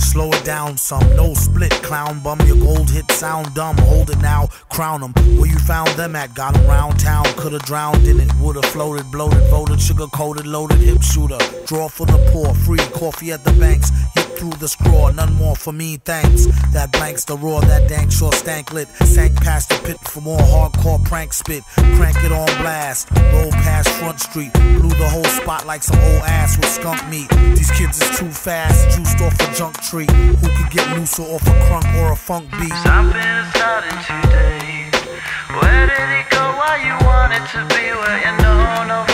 Slow it down some, no split, clown bum. Your gold hit sound dumb. Hold it now, crown them. Where you found them at? Got 'em round town. Could've drowned in it. Would've floated, bloated, voted, sugar coated, loaded, hip shooter. Draw for the poor, free coffee at the banks. Hit through the straw, none more for me, thanks. That blanks the roar, that dank sure stank lit. Sank past the pit for more hardcore prank spit. Crank it on blast, roll past Front Street. Blew the whole spot like some old ass with skunk meat. These kids is too fast, juiced off a junk Who could get looser off a crunk or a funk beat? Something is starting today. Where did it go? Why you want it to be? Where you know November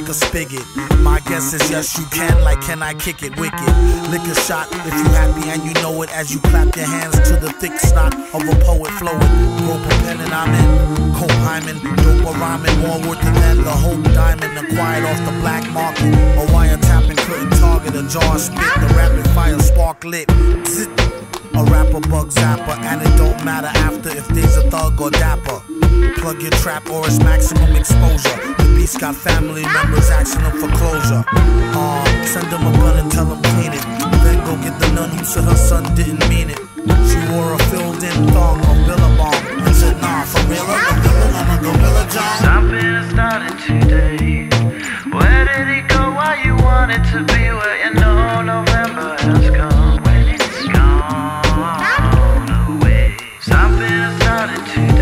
like a spigot? My guess is yes, you can. Like, can I kick it wicked? Lick a shot if you happy and you know it as you clap your hands to the thick snot of a poet flowing. Rope a pen and I'm in. Cope Hyman, dope or rhyming, more worth than that. The whole diamond acquired off the black market. A wiretapping couldn't target a jar spit. The rapid fire spark lit. Zit. A rapper bug zapper, and it don't matter after if there's a thug or dapper. Plug your trap or it's maximum exposure. Got family members asking them for closure. Uh, send them a gun and tell them clean it. Then go get the nun who said her son didn't mean it. She wore a filled in thong on Billabong and said, nah, for real, I'm a villain, I'm a gorilla, John. Something today. Where did he go? Why you wanted to be where you know November has come? When it's gone away. Something starting today.